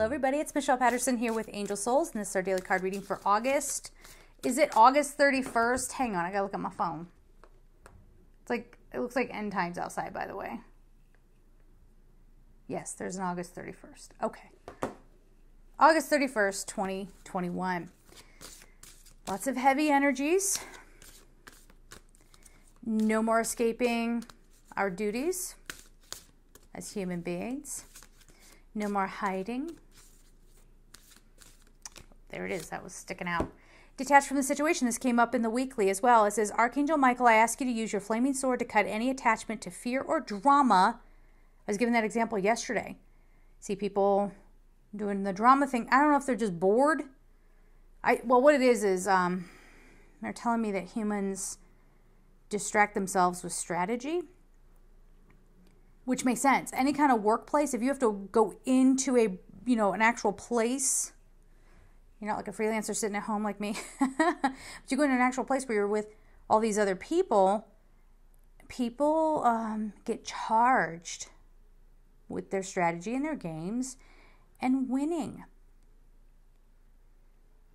everybody. It's Michelle Patterson here with Angel Souls, and this is our daily card reading for August. Is it August 31st? Hang on, I gotta look at my phone. It's like, it looks like end times outside, by the way. Yes, there's an August 31st. Okay. August 31st, 2021. Lots of heavy energies. No more escaping our duties as human beings. No more hiding. There it is. That was sticking out. Detached from the situation, this came up in the weekly as well. It says, Archangel Michael, I ask you to use your flaming sword to cut any attachment to fear or drama. I was given that example yesterday. See people doing the drama thing. I don't know if they're just bored. I well, what it is is um, they're telling me that humans distract themselves with strategy which makes sense. Any kind of workplace, if you have to go into a, you know, an actual place, you're not like a freelancer sitting at home like me, but you go into an actual place where you're with all these other people, people um, get charged with their strategy and their games and winning.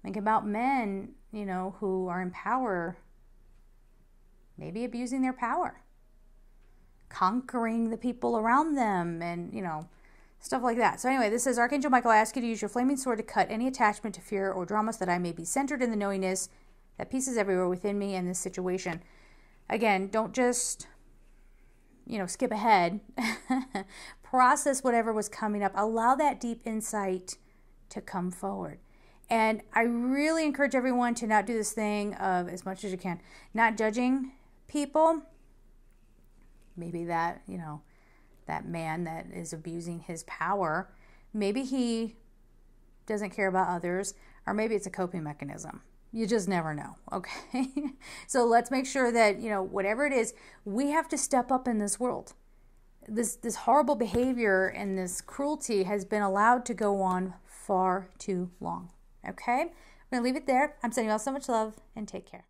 Think about men, you know, who are in power, maybe abusing their power conquering the people around them and, you know, stuff like that. So, anyway, this says Archangel Michael, I ask you to use your flaming sword to cut any attachment to fear or dramas that I may be centered in the knowingness that peace is everywhere within me and this situation. Again, don't just, you know, skip ahead. Process whatever was coming up. Allow that deep insight to come forward. And I really encourage everyone to not do this thing of as much as you can, not judging people maybe that you know that man that is abusing his power maybe he doesn't care about others or maybe it's a coping mechanism. You just never know okay? So let's make sure that you know whatever it is we have to step up in this world. This this horrible behavior and this cruelty has been allowed to go on far too long okay? I'm going to leave it there. I'm sending you all so much love and take care